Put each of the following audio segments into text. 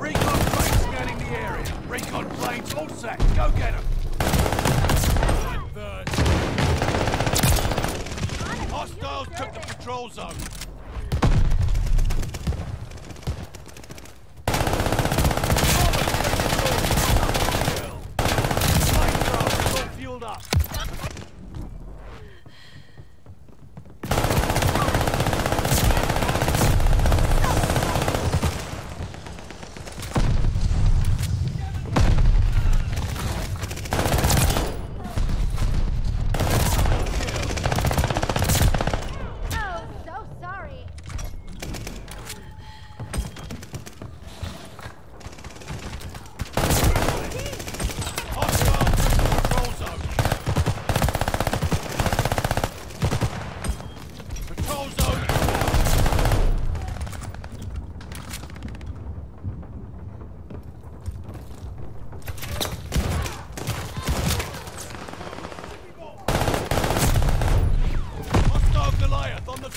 Recon planes scanning the area. Recon planes all set. Go get them. Hostiles took the patrol zone.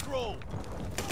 Let's!